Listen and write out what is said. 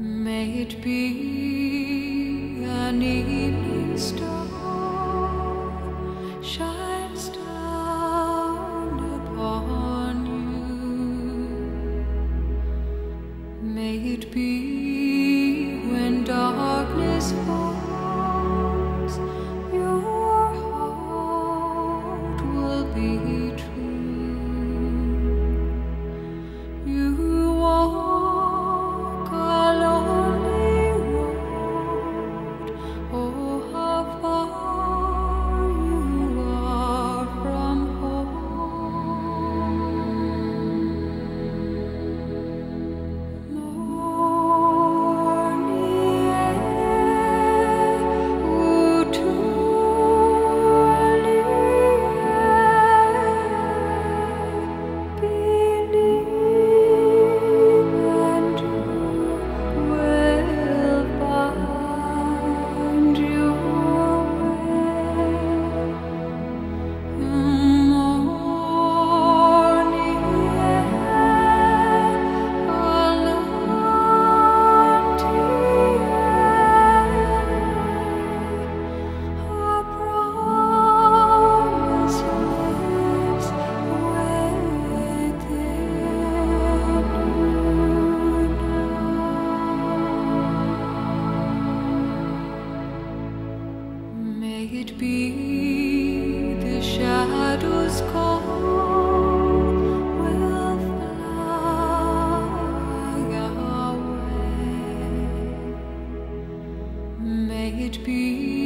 May it be an evening star shines down upon you. May it be it be the shadows call? May it be.